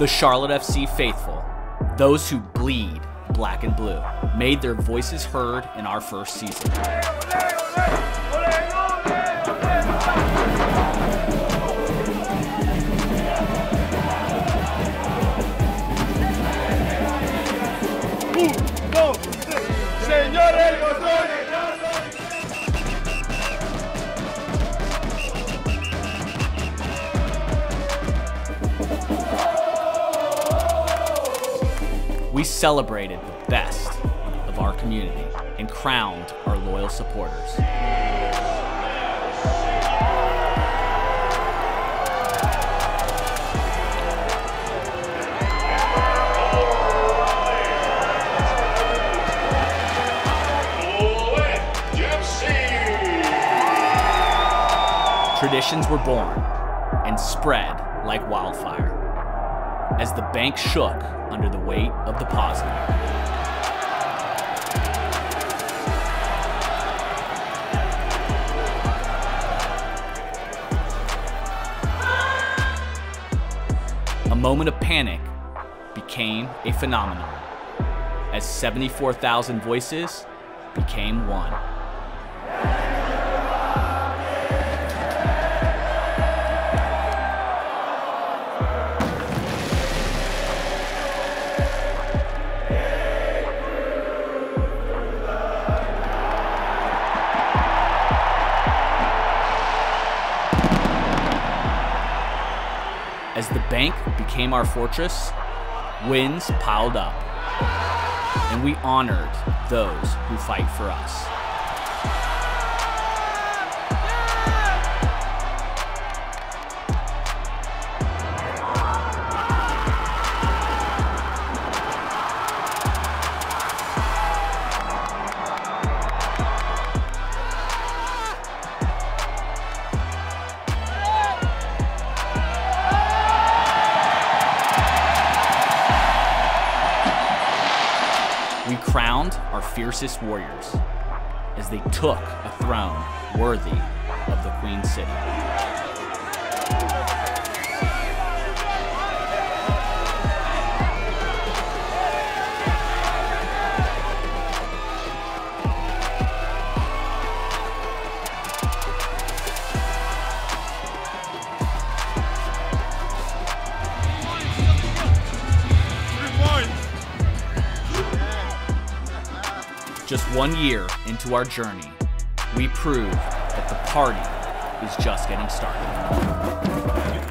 The Charlotte FC faithful, those who bleed black and blue, made their voices heard in our first season. We celebrated the best of our community and crowned our loyal supporters. Traditions were born and spread like wildfire as the bank shook under the weight of the positive. A moment of panic became a phenomenon as 74,000 voices became one. As the bank became our fortress, wins piled up, and we honored those who fight for us. We crowned our fiercest warriors as they took a throne worthy of the Queen City. Just one year into our journey, we prove that the party is just getting started.